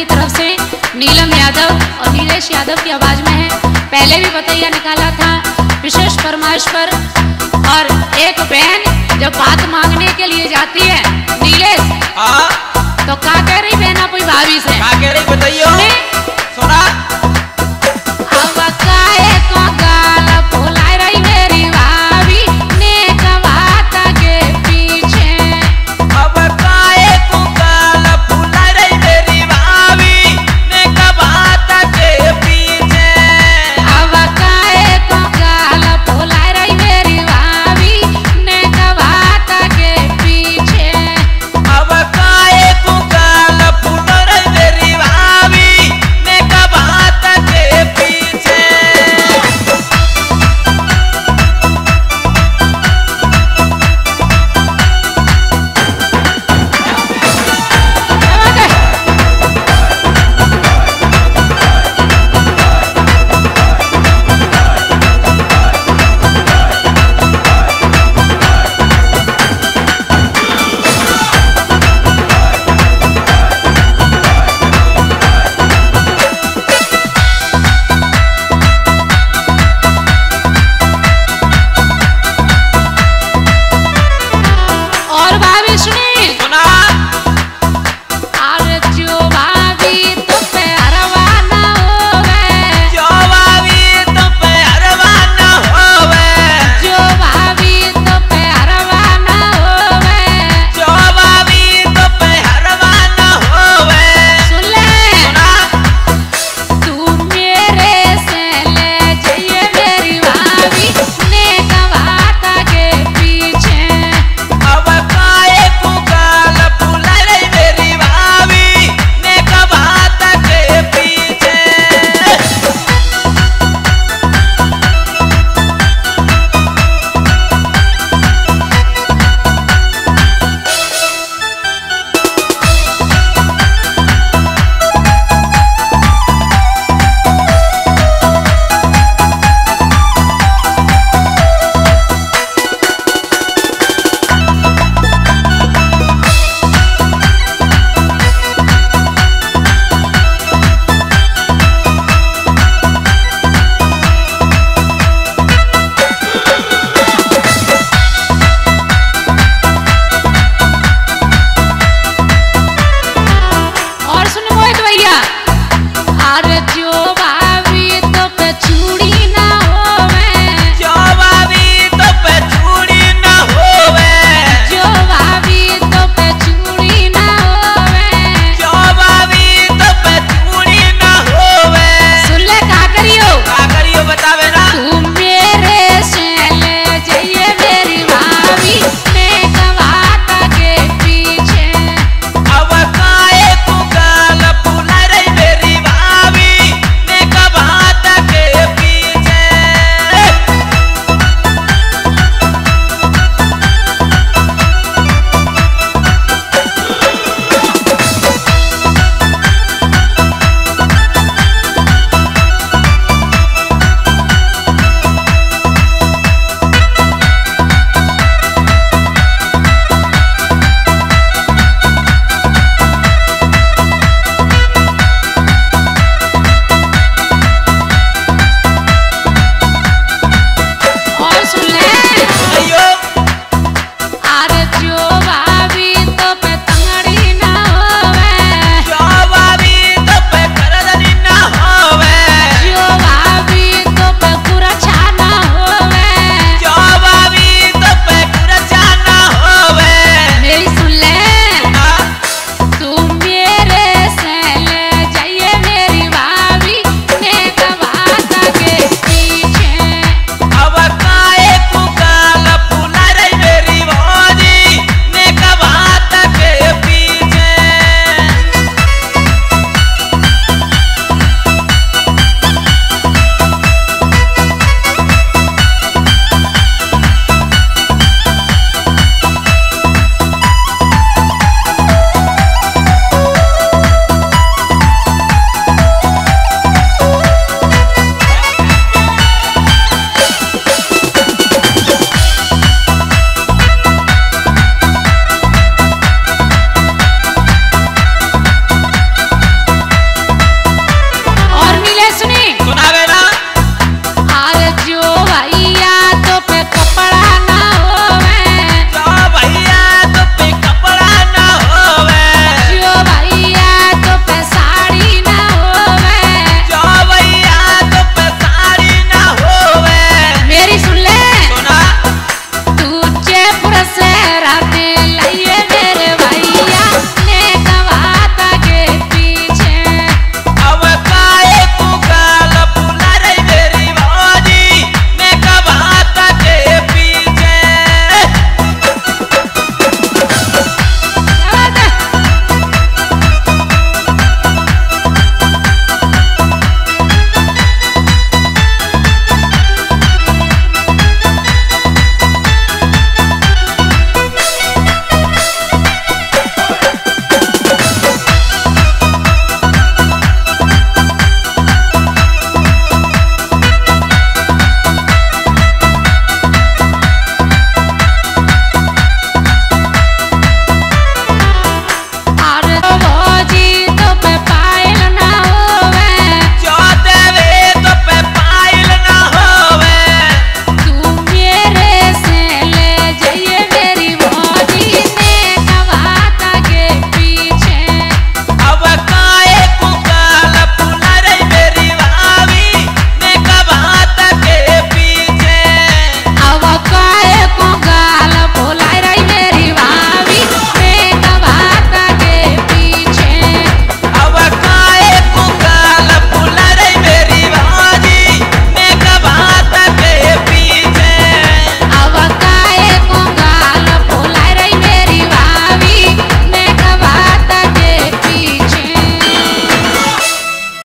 की तरफ़ से नीलम यादव और नीलेश यादव की आवाज़ में है। पहले भी बतैया निकाला था विशेष परमाश्वर और एक बहन जब बात मांगने के लिए जाती है नीलेश हाँ। तो का कह रही बहन कोई भाभी से कह रही बताइयो